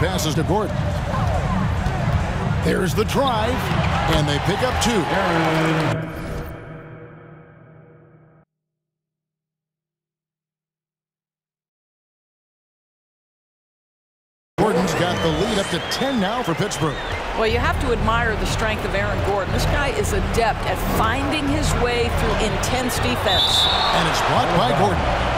passes to Gordon. There's the drive, and they pick up two. Gordon's got the lead up to 10 now for Pittsburgh. Well, you have to admire the strength of Aaron Gordon. This guy is adept at finding his way through intense defense. And it's blocked by Gordon.